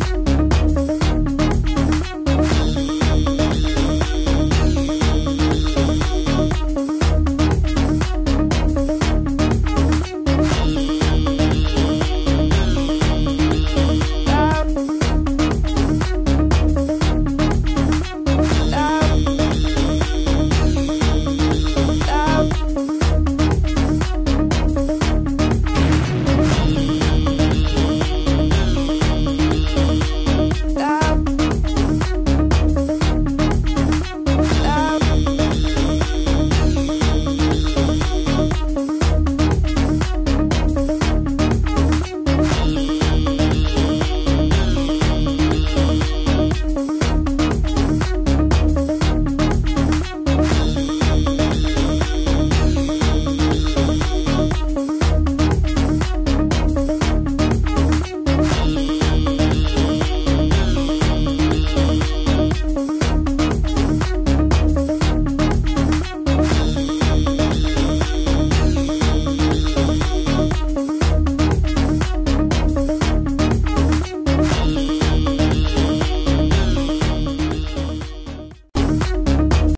Bye.